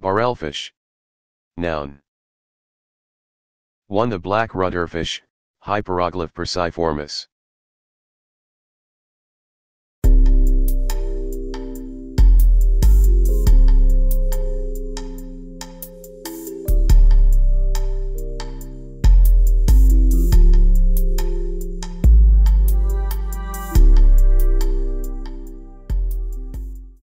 Barrelfish, Noun. 1. The black rudderfish, Hyperoglyph perciformis.